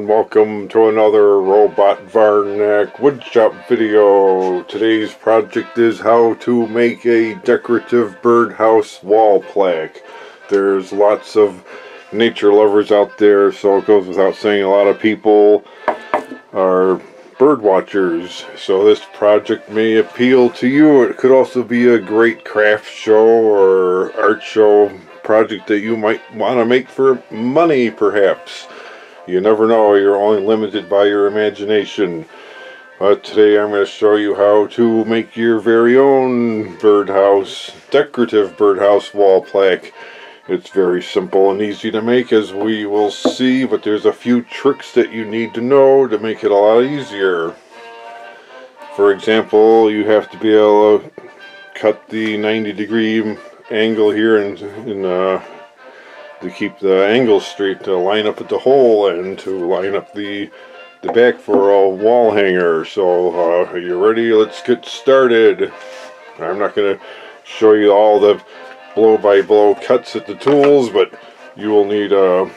everyone, welcome to another Robot VARNAC woodshop video. Today's project is how to make a decorative birdhouse wall plaque. There's lots of nature lovers out there, so it goes without saying a lot of people are bird watchers. So this project may appeal to you. It could also be a great craft show or art show project that you might want to make for money perhaps. You never know, you're only limited by your imagination. But today I'm going to show you how to make your very own birdhouse, decorative birdhouse wall plaque. It's very simple and easy to make as we will see, but there's a few tricks that you need to know to make it a lot easier. For example, you have to be able to cut the 90 degree angle here and, and uh, to keep the angle straight to line up at the hole and to line up the the back for a wall hanger. So uh, are you ready? Let's get started. I'm not going to show you all the blow by blow cuts at the tools but you will need uh,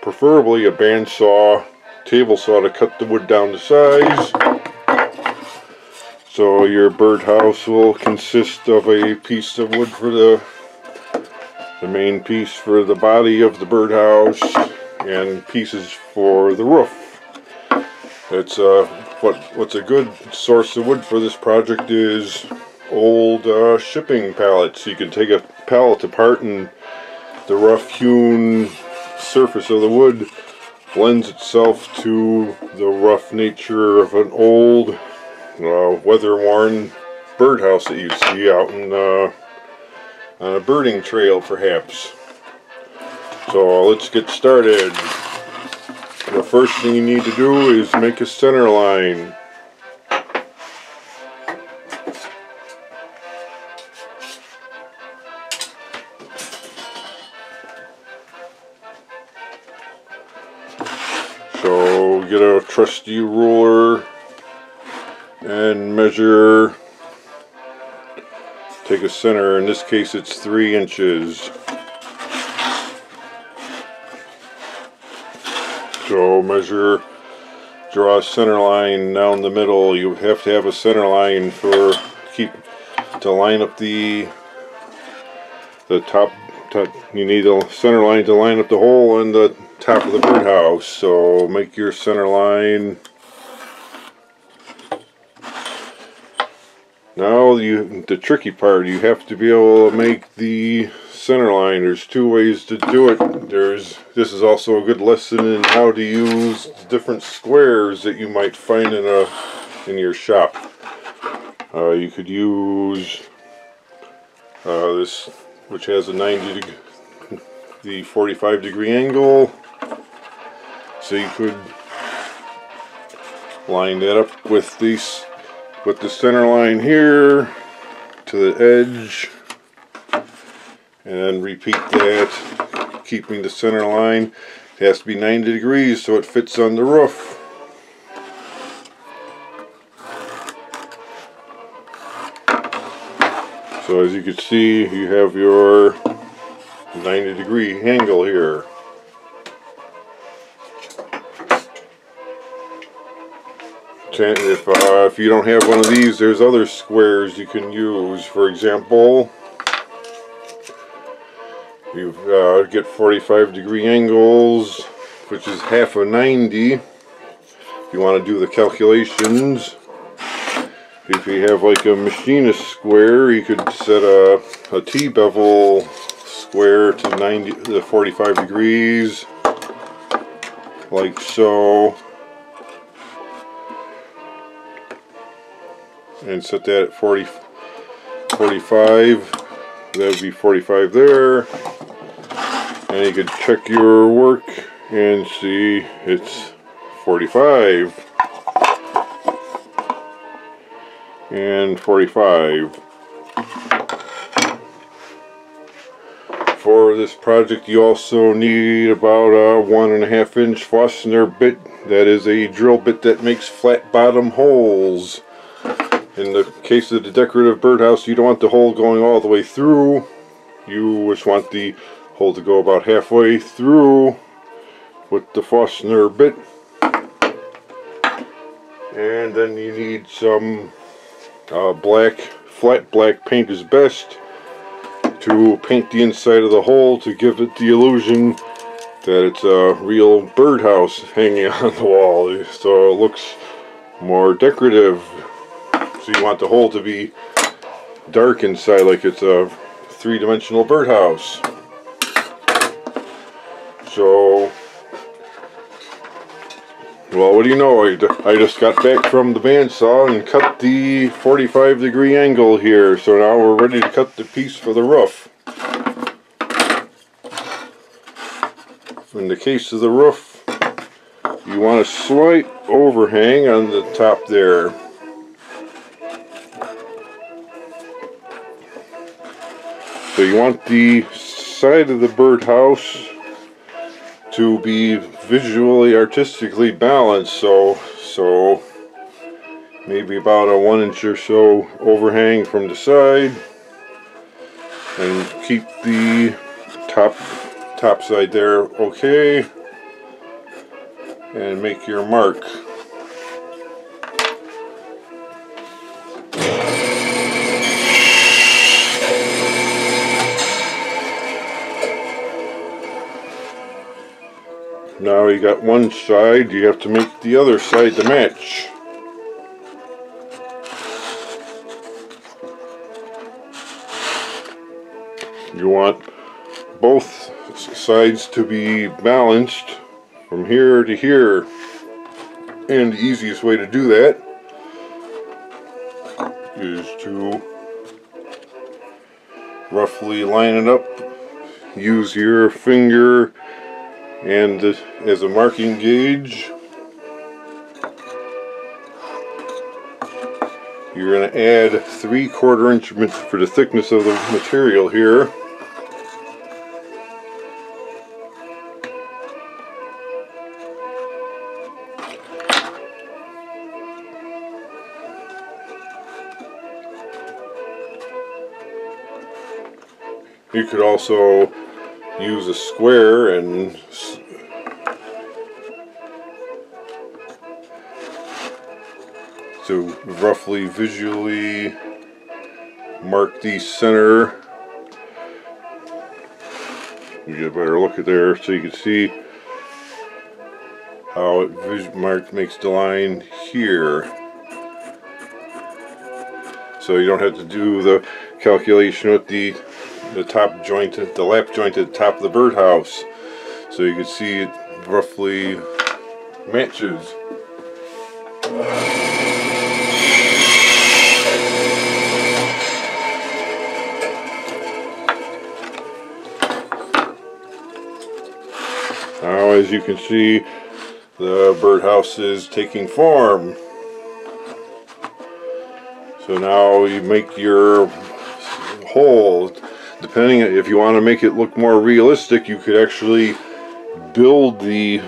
preferably a bandsaw table saw to cut the wood down to size. So your birdhouse will consist of a piece of wood for the the main piece for the body of the birdhouse and pieces for the roof. It's uh, what what's a good source of wood for this project is old uh, shipping pallets. You can take a pallet apart and the rough hewn surface of the wood lends itself to the rough nature of an old uh, weather-worn birdhouse that you'd see out in uh, on a birding trail perhaps. So let's get started. The first thing you need to do is make a center line. So get a trusty ruler and measure a center. In this case it's three inches. So measure draw a center line down the middle. You have to have a center line for keep to line up the the top, top you need a center line to line up the hole in the top of the birdhouse. So make your center line Now you, the tricky part, you have to be able to make the center line. There's two ways to do it. There's This is also a good lesson in how to use different squares that you might find in a in your shop. Uh, you could use uh, this, which has a 90 degree, the 45 degree angle. So you could line that up with these put the center line here to the edge and repeat that keeping the center line. It has to be 90 degrees so it fits on the roof. So as you can see you have your 90 degree angle here if uh, if you don't have one of these there's other squares you can use. For example you uh, get 45 degree angles which is half a 90 if you want to do the calculations if you have like a machinist square you could set a, a T-bevel square to 90 the 45 degrees like so and set that at 40, 45 that would be 45 there. And you could check your work and see it's 45 and 45 for this project you also need about a one and a half inch Forstner bit. That is a drill bit that makes flat bottom holes in the case of the decorative birdhouse, you don't want the hole going all the way through. You just want the hole to go about halfway through with the Forstner bit. And then you need some uh, black, flat black paint is best to paint the inside of the hole to give it the illusion that it's a real birdhouse hanging on the wall so it looks more decorative so you want the hole to be dark inside like it's a three-dimensional birdhouse. So well what do you know? I, I just got back from the bandsaw and cut the 45 degree angle here. So now we're ready to cut the piece for the roof. In the case of the roof you want a slight overhang on the top there you want the side of the birdhouse to be visually artistically balanced so so maybe about a one inch or so overhang from the side and keep the top top side there okay and make your mark now you got one side you have to make the other side to match. You want both sides to be balanced from here to here. And the easiest way to do that is to roughly line it up. Use your finger and as a marking gauge you're going to add three quarter inch for the thickness of the material here. You could also use a square and to roughly visually mark the center. You get a better look at there so you can see how it marked makes the line here. So you don't have to do the calculation with the the top joint, the lap joint at the top of the birdhouse. So you can see it roughly matches. Now as you can see the birdhouse is taking form. So now you make your hole depending if you want to make it look more realistic you could actually build the,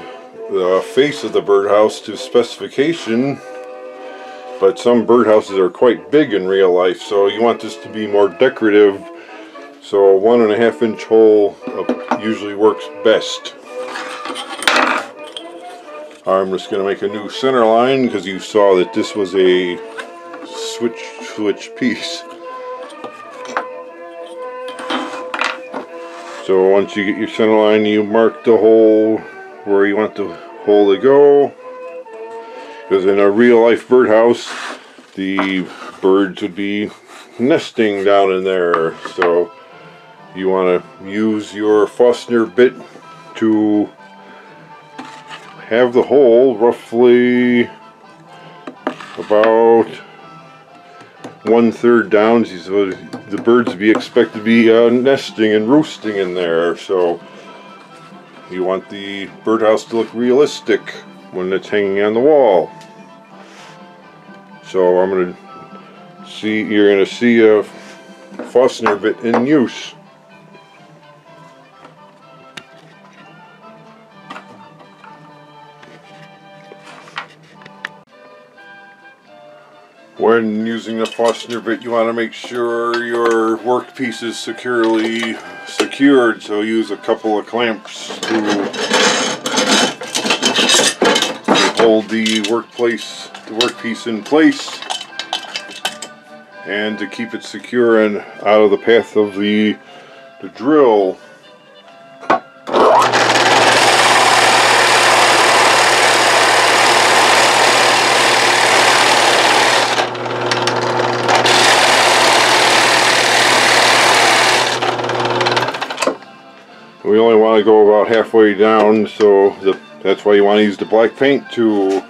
face of the birdhouse to specification but some birdhouses are quite big in real life so you want this to be more decorative. So a one and a half inch hole uh, usually works best. I'm just going to make a new center line because you saw that this was a switch switch piece So once you get your center line, you mark the hole where you want the hole to go. Because in a real life birdhouse, the birds would be nesting down in there. So you want to use your Forstner bit to have the hole roughly about one third down the birds be expected to be uh, nesting and roosting in there so you want the birdhouse to look realistic when it's hanging on the wall. So I'm going to see you're going to see a Forstner bit in use When using the Forstner bit, you want to make sure your workpiece is securely secured, so use a couple of clamps to hold the workplace, the workpiece in place and to keep it secure and out of the path of the, the drill. We only go about halfway down, so the, that's why you want to use the black paint to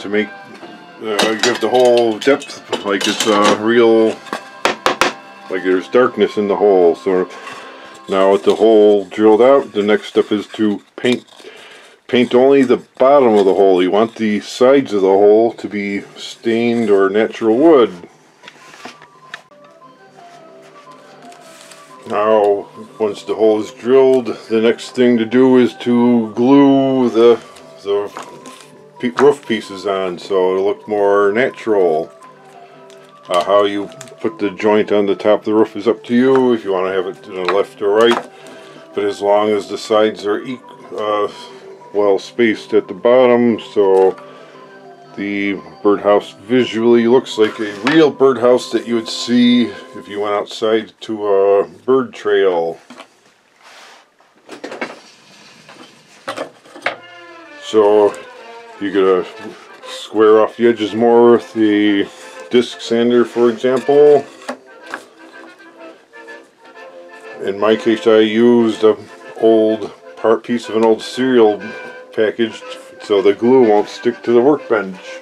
to make uh, give the whole depth like it's a uh, real like there's darkness in the hole. So now with the hole drilled out, the next step is to paint paint only the bottom of the hole. You want the sides of the hole to be stained or natural wood. Now, once the hole is drilled, the next thing to do is to glue the, the roof pieces on so it'll look more natural. Uh, how you put the joint on the top of the roof is up to you, if you want to have it to the left or right. But as long as the sides are uh, well spaced at the bottom, so the birdhouse visually looks like a real birdhouse that you would see if you went outside to a bird trail. So you gotta square off the edges more with the disc sander for example. In my case I used an old part piece of an old cereal package so the glue won't stick to the workbench.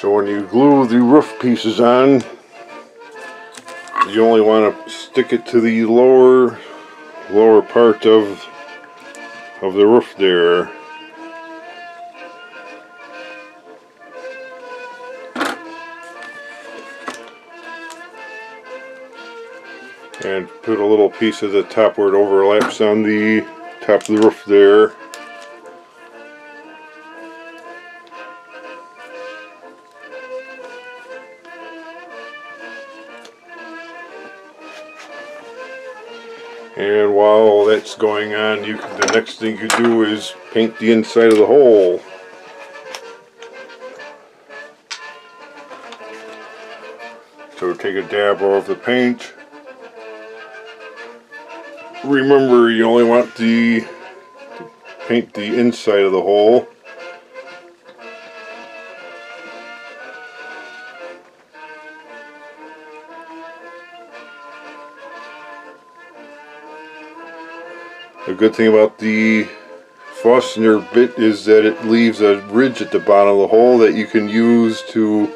So when you glue the roof pieces on, you only want to stick it to the lower lower part of of the roof there. And put a little piece of the top where it overlaps on the top of the roof there. And while that's going on, you the next thing you do is paint the inside of the hole. So take a dab of the paint remember you only want the paint the inside of the hole. The good thing about the Forstner bit is that it leaves a ridge at the bottom of the hole that you can use to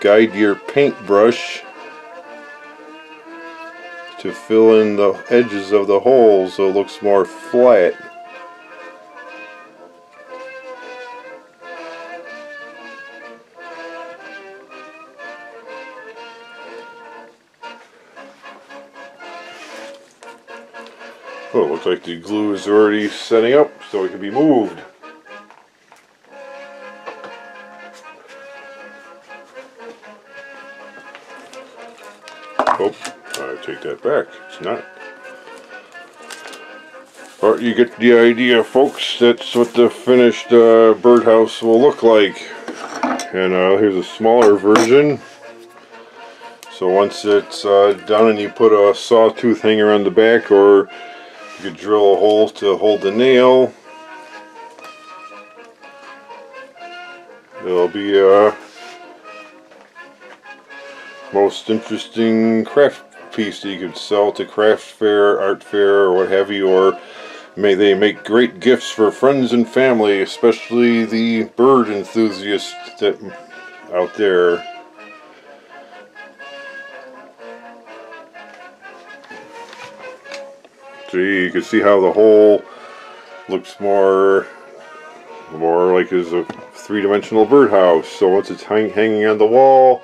guide your paintbrush to fill in the edges of the holes so it looks more flat. Oh, it looks like the glue is already setting up so it can be moved. Take that back. It's not. But you get the idea, folks. That's what the finished uh, birdhouse will look like. And uh, here's a smaller version. So once it's uh, done and you put a sawtooth hanger on the back or you could drill a hole to hold the nail. It'll be a uh, most interesting craft piece that you could sell to craft fair, art fair, or what have you, or may they make great gifts for friends and family, especially the bird enthusiasts that out there. See, you can see how the hole looks more more like is a three-dimensional birdhouse. So once it's hang hanging on the wall,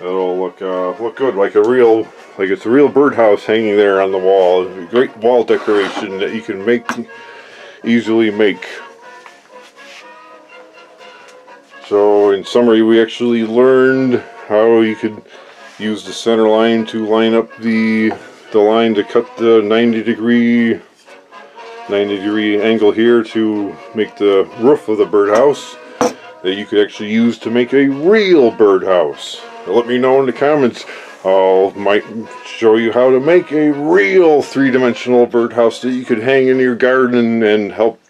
it'll look uh, look good, like a real like it's a real birdhouse hanging there on the wall. great wall decoration that you can make easily make. So in summary, we actually learned how you could use the center line to line up the the line to cut the 90 degree 90 degree angle here to make the roof of the birdhouse that you could actually use to make a real birdhouse. Let me know in the comments. I might show you how to make a real three-dimensional birdhouse that you could hang in your garden and help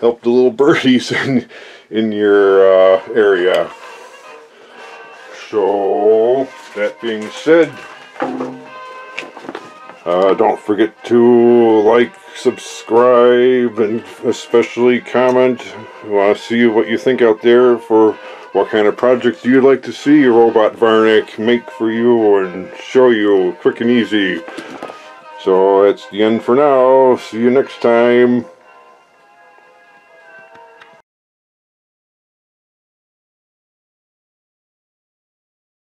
help the little birdies in in your uh, area. So that being said, uh, don't forget to like, subscribe, and especially comment. I want to see what you think out there for what kind of projects do you'd like to see Robot VARNAC make for you and show you quick and easy. So that's the end for now. See you next time.